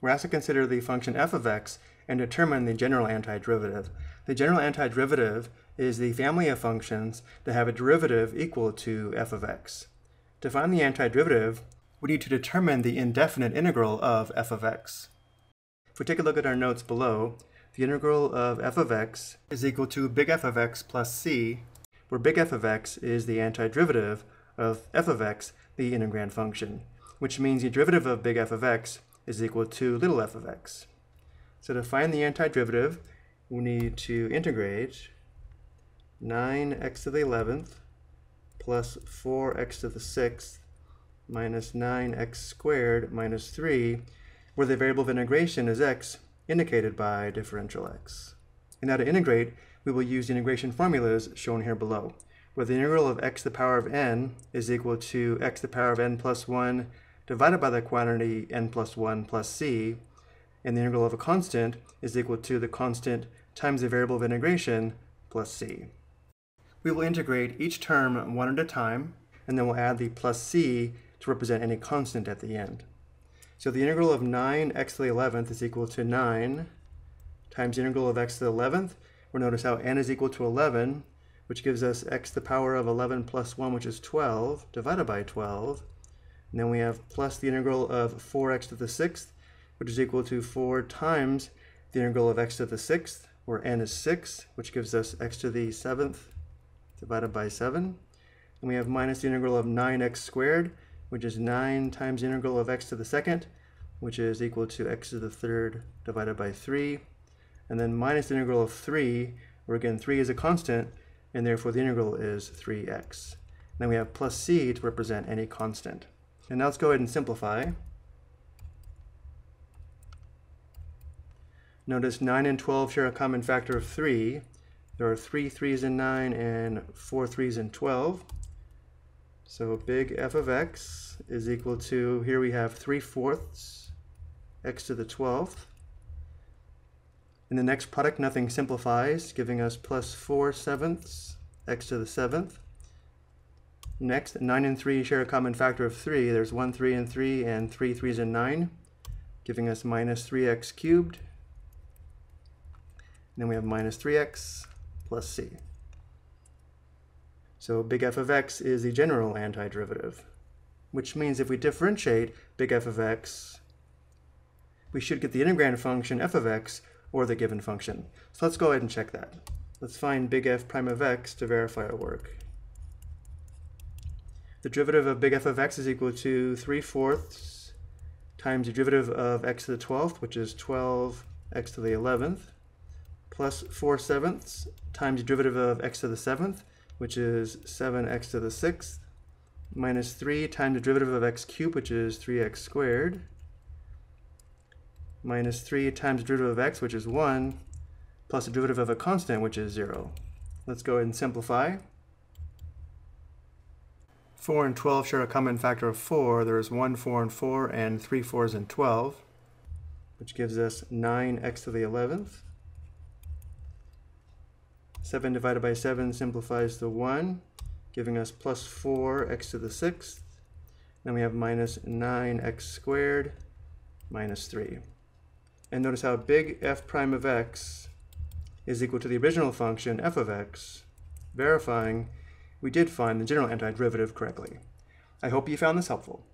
we're asked to consider the function f of x and determine the general antiderivative. The general antiderivative is the family of functions that have a derivative equal to f of x. To find the antiderivative, we need to determine the indefinite integral of f of x. If we take a look at our notes below, the integral of f of x is equal to big F of x plus c, where big F of x is the antiderivative of f of x, the integrand function, which means the derivative of big F of x is equal to little f of x. So to find the antiderivative, we need to integrate 9x to the 11th plus 4x to the 6th minus 9x squared minus 3, where the variable of integration is x indicated by differential x. And now to integrate, we will use the integration formulas shown here below, where the integral of x to the power of n is equal to x to the power of n plus 1 divided by the quantity n plus 1 plus c, and the integral of a constant is equal to the constant times the variable of integration plus c. We will integrate each term one at a time, and then we'll add the plus c to represent any constant at the end. So the integral of 9x to the 11th is equal to 9 times the integral of x to the 11th. We'll notice how n is equal to 11, which gives us x to the power of 11 plus 1, which is 12, divided by 12. And then we have plus the integral of 4x to the 6th, which is equal to 4 times the integral of x to the 6th, where n is 6, which gives us x to the 7th divided by 7. And we have minus the integral of 9x squared, which is 9 times the integral of x to the second, which is equal to x to the third divided by 3. And then minus the integral of 3, where again 3 is a constant, and therefore the integral is 3x. And Then we have plus c to represent any constant. And now let's go ahead and simplify. Notice 9 and 12 share a common factor of 3. There are 3 3's in 9 and 4 3's in 12. So big f of x is equal to, here we have 3 fourths x to the 12th. In the next product, nothing simplifies, giving us plus 4 sevenths x to the 7th. Next, 9 and 3 share a common factor of 3. There's 1 3 and 3 and 3 3's in 9, giving us minus 3x cubed. And then we have minus 3x plus c. So big F of x is the general antiderivative, which means if we differentiate big F of x, we should get the integrand function f of x or the given function. So let's go ahead and check that. Let's find big F prime of x to verify our work. The derivative of big F of x is equal to 3 fourths times the derivative of x to the 12th, which is 12 x to the 11th, plus 4 sevenths times the derivative of x to the 7th, which is 7x to the 6th, minus 3 times the derivative of x cubed, which is 3x squared, minus 3 times the derivative of x, which is 1, plus the derivative of a constant, which is 0. Let's go ahead and simplify. 4 and 12 share a common factor of 4. There's 1 4 and 4 and 3 4s and 12, which gives us 9x to the 11th 7 divided by 7 simplifies to 1, giving us plus 4x to the 6th. Then we have minus 9x squared minus 3. And notice how big f prime of x is equal to the original function f of x, verifying we did find the general antiderivative correctly. I hope you found this helpful.